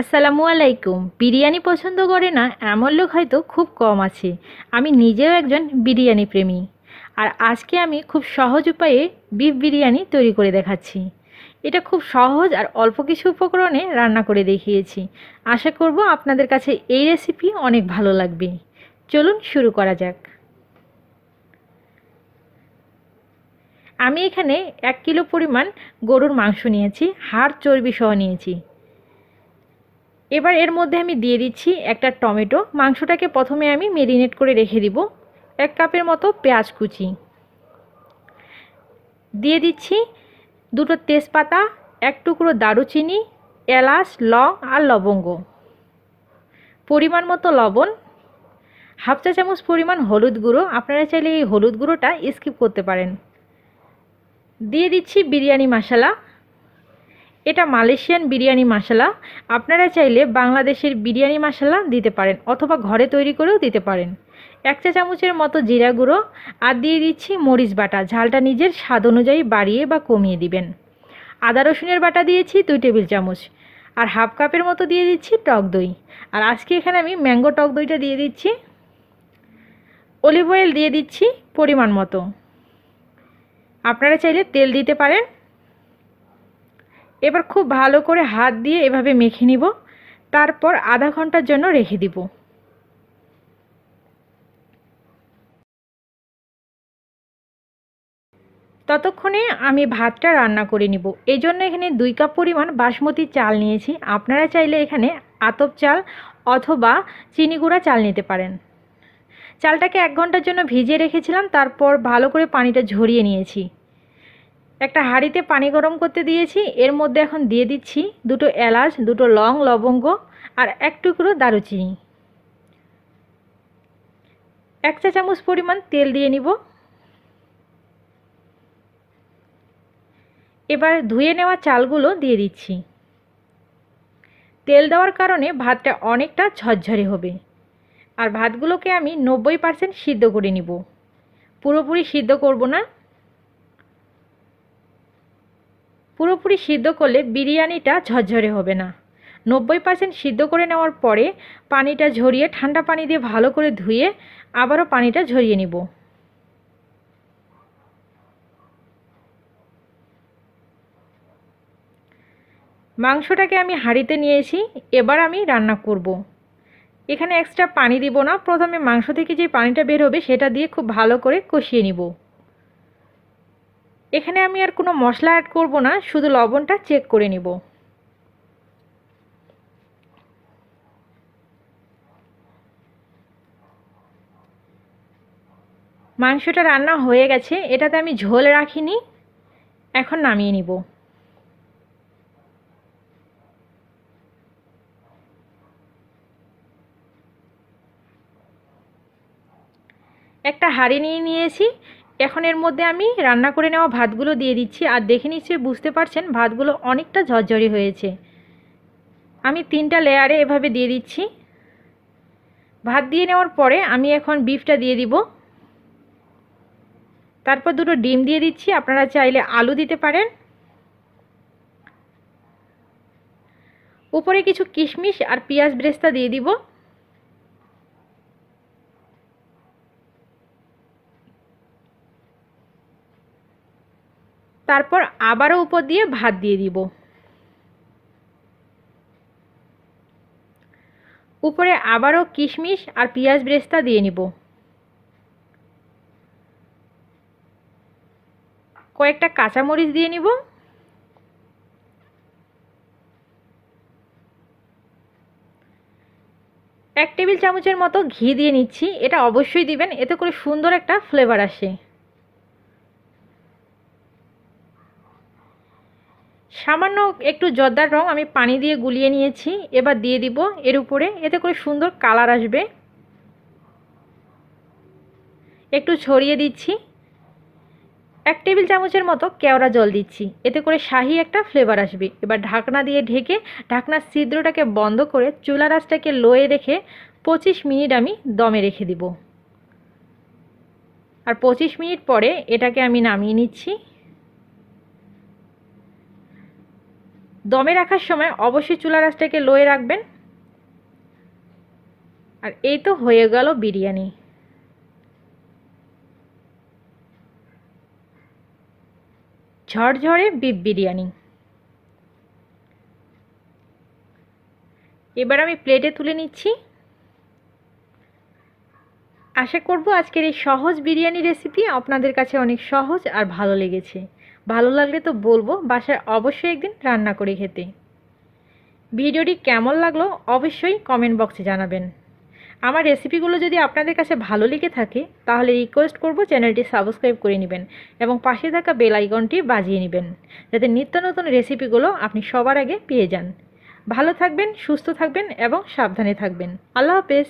আসসালামু আলাইকুম। বিরিয়ানি পছন্দ করে না, এমন লোক হয়তো খুব কম আছে। আমি নিজেও একজন বিরিয়ানি প্রেমী। আর আজকে আমি খুব সহজ উপায়ে বিফ বিরিয়ানি তৈরি করে দেখাচ্ছি। এটা খুব সহজ আর অল্প কিছু উপকরণে রান্না করে দেখিয়েছি। আশা করব আপনাদের কাছে এই রেসিপি অনেক ভালো লাগবে। চলুন শুরু করা যাক। আমি এখানে এক কিলো পরিমাণ গরুর মাংস নিয়েছি, হাড় চর্বি সহ নিয়েছি। এবার এর মধ্যে আমি দিয়ে দিচ্ছি একটা টমেটো। মাংসটাকে প্রথমে আমি মেরিনেট করে রেখে দিব। এক কাপের মতো পেঁয়াজ কুচি। দিয়ে দিচ্ছি দুটো তেজপাতা, এক টুকরো দারুচিনি, এলাচ, লং আর লবঙ্গ। পরিমাণ মতো লবণ। হাফ চা চামচ পরিমাণ হলুদ গুঁড়ো। আপনারা চাইলে এই হলুদ গুঁড়োটা স্কিপ করতে পারেন। দিয়ে দিচ্ছি বিরিয়ানি মশলা। এটা মালয়েশিয়ান বিরিয়ানি মশলা। আপনারা চাইলে বাংলাদেশের বিরিয়ানি মশলা দিতে পারেন অথবা ঘরে তৈরি করেও দিতে পারেন। এক চা চামচের মতো জিরা গুঁড়ো আর দিয়ে দিচ্ছি মরিচ বাটা। ঝালটা নিজের স্বাদ অনুযায়ী বাড়িয়ে বা কমিয়ে দিবেন। আদা রসুনের বাটা দিয়েছি দুই টেবিল চামচ আর হাফ কাপের মতো দিয়ে দিচ্ছি টক দই। আর আজকে এখানে আমি ম্যাঙ্গো টক দইটা দিয়ে দিচ্ছি। অলিভ অয়েল দিয়ে দিচ্ছি পরিমাণ মতো। আপনারা চাইলে তেল দিতে পারেন। এবার খুব ভালো করে হাত দিয়ে এভাবে মেখে নিব। তারপর আধা ঘণ্টার জন্য রেখে দিব। ততক্ষণে আমি ভাতটা রান্না করে নিব। এই জন্য এখানে দুই কাপ পরিমাণ বাসমতি চাল নিয়েছি। আপনারা চাইলে এখানে আতপ চাল অথবা চিনি গুঁড়া চাল নিতে পারেন। চালটাকে এক ঘণ্টার জন্য ভিজিয়ে রেখেছিলাম। তারপর ভালো করে পানিটা ঝরিয়ে নিয়েছি। একটা হাঁড়িতে পানি গরম করতে দিয়েছি, এর মধ্যে এখন দিয়ে দিচ্ছি দুটো এলাচ, দুটো লং লবঙ্গ আর এক টুকরো দারুচিনি। এক চা চামচ পরিমাণ তেল দিয়ে নিব। এবার ধুয়ে নেওয়া চালগুলো দিয়ে দিচ্ছি। তেল দেওয়ার কারণে ভাতটা অনেকটা ঝরঝরে হবে আর ভাতগুলোকে আমি নব্বই পারসেন্ট সিদ্ধ করে নিব। পুরোপুরি সিদ্ধ করব না। পুরোপুরি সিদ্ধ করলে বিরিয়ানিটা ঝরঝরে হবে না। নব্বই পার্সেন্ট সিদ্ধ করে নেওয়ার পরে পানিটা ঝরিয়ে ঠান্ডা পানি দিয়ে ভালো করে ধুয়ে আবারও পানিটা ঝরিয়ে নিব। মাংসটাকে আমি হাঁড়িতে নিয়েছি, এবার আমি রান্না করব। এখানে এক্সট্রা পানি দিব না, প্রথমে মাংস থেকে যে পানিটা বের হবে সেটা দিয়ে খুব ভালো করে কষিয়ে নিব। এখানে আমি আর কোনো মশলা অ্যাড করব না, শুধু লবণটা চেক করে নিব। মাংসটা রান্না হয়ে গেছে, এটাতে আমি ঝোল রাখিনি, এখন নামিয়ে নিব। একটা হাঁড়ি নিয়ে নিয়েছি এখন এর মধ্যে আমি রান্না করে নেওয়া ভাতগুলো দিয়ে দিচ্ছি, আর দেখে নিশ্চয়ই বুঝতে পারছেন ভাতগুলো অনেকটা ঝরঝরি হয়েছে। আমি তিনটা লেয়ারে এভাবে দিয়ে দিচ্ছি। ভাত দিয়ে নেওয়ার পরে আমি এখন বিফটা দিয়ে দিব। তারপর দুটো ডিম দিয়ে দিচ্ছি, আপনারা চাইলে আলু দিতে পারেন। উপরে কিছু কিশমিশ আর পেঁয়াজ ব্রেস্তা দিয়ে দিব। তারপর আবারও উপর দিয়ে ভাত দিয়ে দিব। উপরে আবারও কিশমিশ আর পেঁয়াজ ব্রেস্তা দিয়ে নিব। কয়েকটা কাঁচামরিচ দিয়ে নিব। এক টেবিল চামচের মতো ঘি দিয়ে নিচ্ছি। এটা অবশ্যই দিবেন, এতে করে সুন্দর একটা ফ্লেভার আসে। সামান্য একটু জর্দার রং আমি পানি দিয়ে গুলিয়ে নিয়েছি, এবার দিয়ে দিব এর উপরে। এতে করে সুন্দর কালার আসবে। একটু ছড়িয়ে দিচ্ছি। এক টেবিল চামচের মতো কেওড়া জল দিচ্ছি। এতে করে শাহি একটা ফ্লেভার আসবে। এবার ঢাকনা দিয়ে ঢেকে ঢাকনার ছিদ্রটাকে বন্ধ করে চুলা রাসটাকে লোয়ে রেখে পঁচিশ মিনিট আমি দমে রেখে দিব। আর পঁচিশ মিনিট পরে এটাকে আমি নামিয়ে নিচ্ছি। দমে রাখার সময় অবশ্যই চুলা রাসটাকে লোয়ে রাখবেন। আর এই তো হয়ে গেল বিরিয়ানি। ঝরঝরে বিফ বিরিয়ানি। এবার আমি প্লেটে তুলে নিচ্ছি। আশা করব আজকের এই সহজ বিরিয়ানি রেসিপি আপনাদের কাছে অনেক সহজ আর ভালো লেগেছে। ভালো লাগলে তো বলব, বাসায় অবশ্যই একদিন রান্না করে খেতে। ভিডিওটি কেমন লাগল অবশ্যই কমেন্ট বক্সে জানাবেন। আমার রেসিপিগুলো যদি আপনাদের কাছে ভালো লেগে থাকে, তাহলে রিকোয়েস্ট করব চ্যানেলটি সাবস্ক্রাইব করে নেবেন এবং পাশে থাকা বেল আইকনটি বাজিয়ে নেবেন, যাতে নিত্য নতুন রেসিপিগুলো আপনি সবার আগে পেয়ে যান। ভালো থাকবেন, সুস্থ থাকবেন এবং সাবধানে থাকবেন। আল্লাহ হাফেজ।